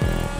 Bye.